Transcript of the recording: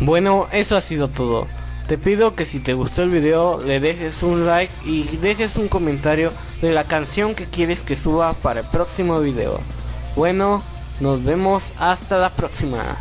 Bueno, eso ha sido todo. Te pido que si te gustó el video le dejes un like y dejes un comentario de la canción que quieres que suba para el próximo video. Bueno, nos vemos hasta la próxima.